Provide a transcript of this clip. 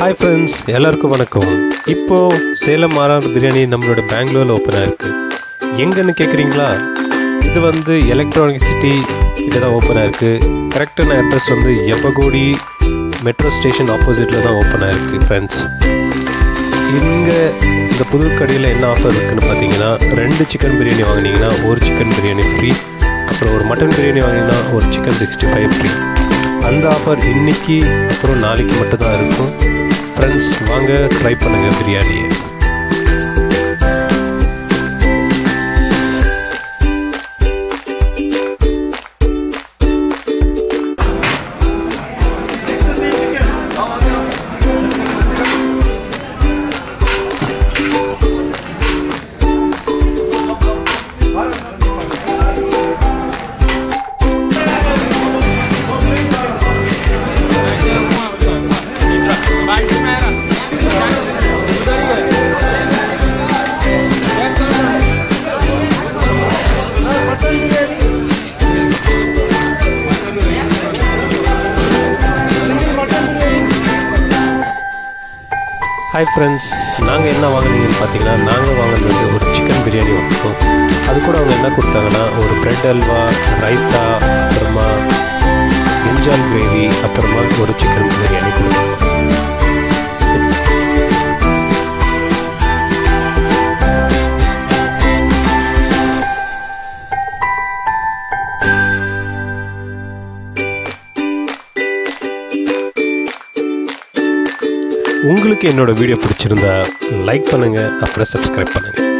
Hi friends எல்லாருக்கும் வணக்கம். இப்போ சேலம் மாறார் பிரியாணி நம்மளோட பெங்களூரில் ஓப்பன் ஆயிருக்கு. எங்கன்னு கேட்குறீங்களா இது வந்து எலக்ட்ரானிக் சிட்டி கிட்ட தான் ஓப்பன் ஆயிருக்கு. கரெக்டான அட்ரஸ் வந்து எப்பகோடி மெட்ரோ ஸ்டேஷன் ஆப்போசிட்டில் தான் ஓப்பன் ஆயிருக்கு ஃப்ரெண்ட்ஸ் இங்கே இந்த புது கடையில் என்ன ஆஃபர் இருக்குதுன்னு பார்த்தீங்கன்னா ரெண்டு சிக்கன் பிரியாணி வாங்கினீங்கன்னா ஒரு சிக்கன் பிரியாணி ஃப்ரீ அப்புறம் ஒரு மட்டன் பிரியாணி வாங்கினீங்கன்னா ஒரு சிக்கன் சிக்ஸ்டி ஃபைவ் ஃப்ரீ அந்த ஆஃபர் இன்னைக்கு அப்புறம் நாளைக்கு மட்டும்தான் இருக்கும். ஃப்ரெண்ட்ஸ் வாங்க ட்ரை பண்ணுங்கள் பிரியாணியை ஹாய் ஃப்ரெண்ட்ஸ் நாங்கள் என்ன வாங்குனீங்கன்னு பார்த்தீங்கன்னா நாங்கள் வாங்கினது ஒரு சிக்கன் பிரியாணி வாங்கிட்டோம் அது கூட அவங்க என்ன கொடுத்தாங்கன்னா ஒரு பிரெட் அல்வா ரைத்தா அப்புறமா பிரிஞ்சால் கிரேவி அப்புறமா ஒரு சிக்கன் பிரியாணி கொடுத்தாங்க. உங்களுக்கு என்னோட வீடியோ பிடிச்சிருந்தா லைக் பண்ணுங்கள் அப்புறம் சப்ஸ்கிரைப் பண்ணுங்கள்